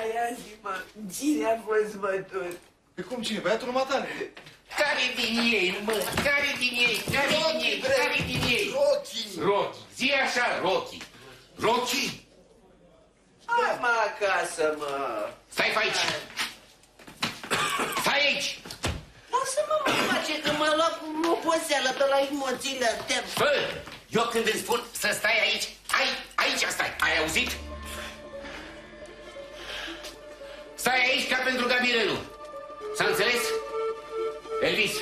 Da, ia zi-mă, cine a fost bătut? Pe cum cine? Băiatul numai tale. Care din ei, mă? Care din ei? Care din ei? Care din ei? Rochi! Rochi. Zi așa, Rochi. Rochi? Hai mă acasă, mă. Stai pe aici. Stai aici. Lasă-mă mă face că mă luat cu oboseală pe la emoțiile astea. Bă, eu când îți spun să stai aici, ai, aici stai. Ai auzit? Stai aici ca pentru Gabrielu. S-a înțeles? Elvis,